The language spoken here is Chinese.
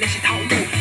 那些套路。